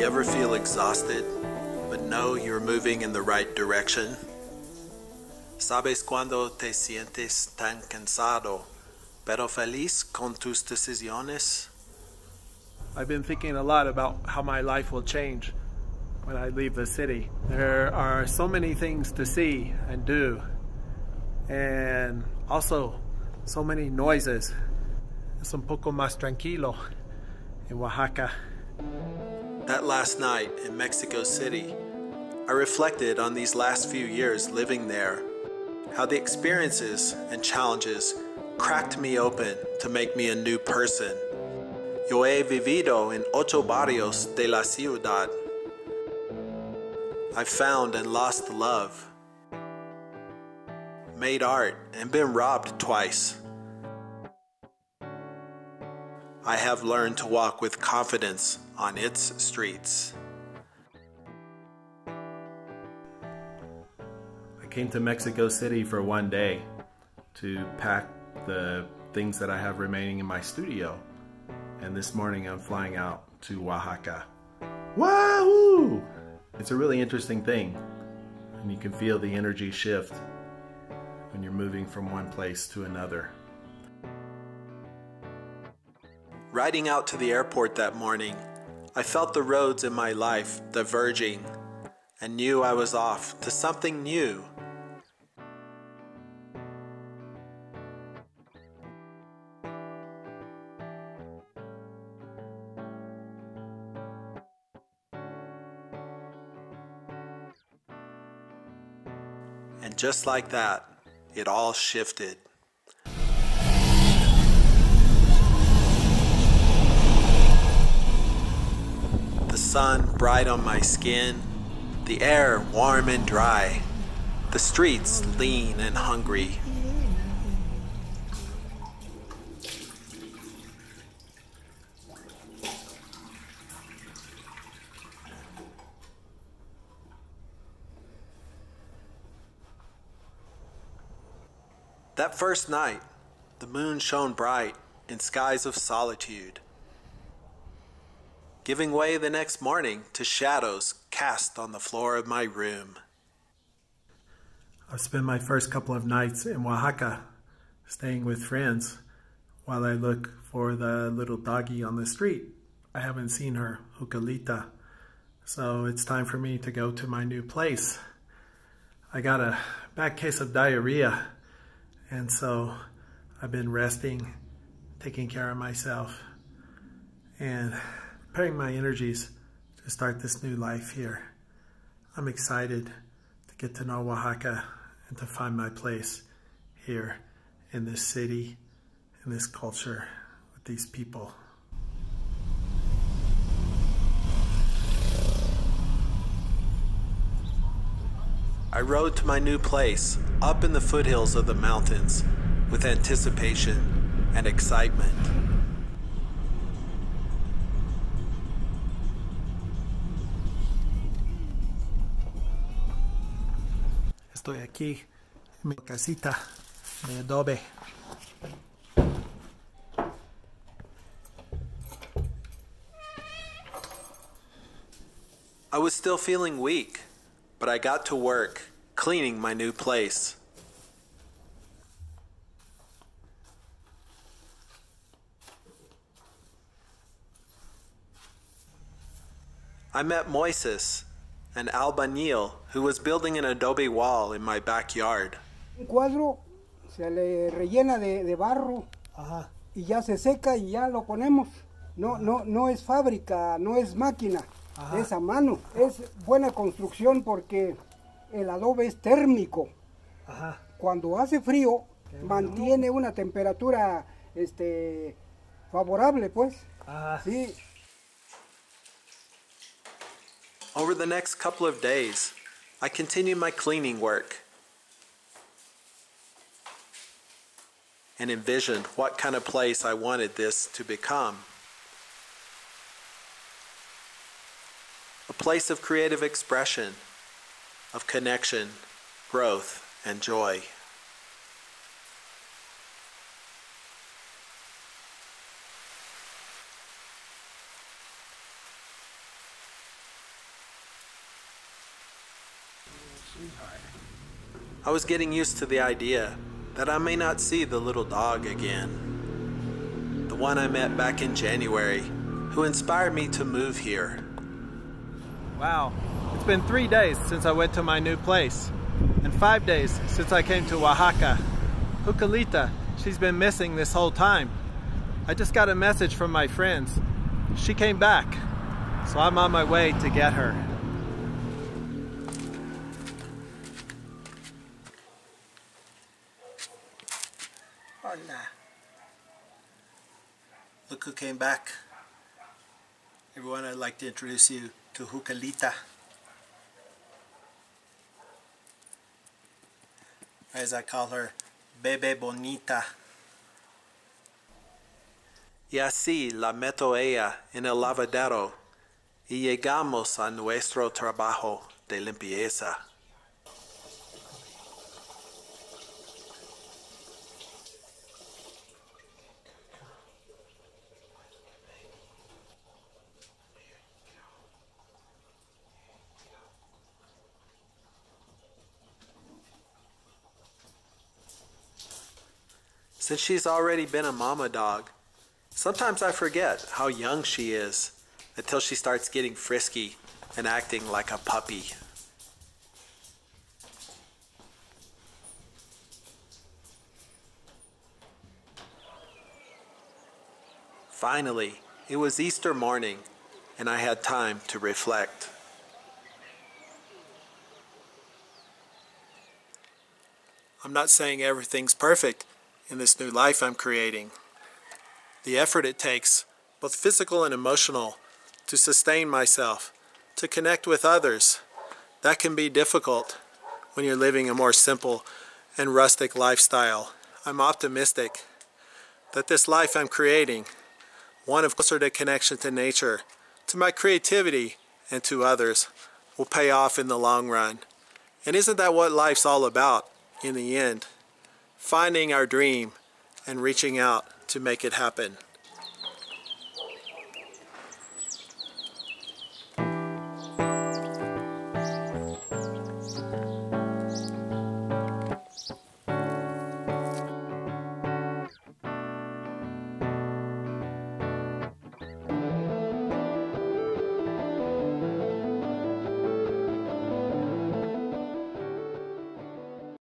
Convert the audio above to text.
you ever feel exhausted, but know you're moving in the right direction? ¿Sabes cuando te sientes tan cansado, pero feliz con tus decisiones? I've been thinking a lot about how my life will change when I leave the city. There are so many things to see and do, and also so many noises. Es un poco más tranquilo in Oaxaca. That last night in Mexico City, I reflected on these last few years living there, how the experiences and challenges cracked me open to make me a new person. Yo he vivido en ocho barrios de la ciudad. I found and lost love, made art and been robbed twice. I have learned to walk with confidence on its streets. I came to Mexico City for one day to pack the things that I have remaining in my studio. And this morning I'm flying out to Oaxaca. Wahoo! It's a really interesting thing. And you can feel the energy shift when you're moving from one place to another. Riding out to the airport that morning, I felt the roads in my life diverging and knew I was off to something new. And just like that, it all shifted. Sun bright on my skin, the air warm and dry, the streets lean and hungry. That first night, the moon shone bright in skies of solitude, giving way the next morning to shadows cast on the floor of my room. I've spent my first couple of nights in Oaxaca staying with friends while I look for the little doggy on the street. I haven't seen her, Hukalita, so it's time for me to go to my new place. I got a bad case of diarrhea, and so I've been resting, taking care of myself, and preparing my energies to start this new life here. I'm excited to get to know Oaxaca and to find my place here in this city, in this culture, with these people. I rode to my new place up in the foothills of the mountains with anticipation and excitement. Aquí en mi casita de adobe. I was still feeling weak, but I got to work cleaning my new place. I met Moises, an albañil who was building an adobe wall in my backyard. Un cuadro se le rellena de, de barro Ajá. y ya se seca y ya lo ponemos. No, no, no es fábrica, no es máquina, Ajá. es a mano. Es buena construcción porque el adobe es térmico. Ajá. Cuando hace frío, mantiene una temperatura este, favorable, pues. Ajá. Sí, Over the next couple of days, I continued my cleaning work and envisioned what kind of place I wanted this to become. A place of creative expression, of connection, growth, and joy. I was getting used to the idea that I may not see the little dog again. The one I met back in January, who inspired me to move here. Wow, it's been three days since I went to my new place, and five days since I came to Oaxaca. Hukalita, she's been missing this whole time. I just got a message from my friends. She came back, so I'm on my way to get her. Who came back. Everyone, I'd like to introduce you to Hukalita. As I call her, Bebe Bonita. Y así la meto ella en el lavadero y llegamos a nuestro trabajo de limpieza. Since she's already been a mama dog, sometimes I forget how young she is until she starts getting frisky and acting like a puppy. Finally, it was Easter morning, and I had time to reflect. I'm not saying everything's perfect in this new life I'm creating. The effort it takes, both physical and emotional, to sustain myself, to connect with others, that can be difficult when you're living a more simple and rustic lifestyle. I'm optimistic that this life I'm creating, one of closer to connection to nature, to my creativity, and to others, will pay off in the long run. And isn't that what life's all about in the end? Finding our dream and reaching out to make it happen.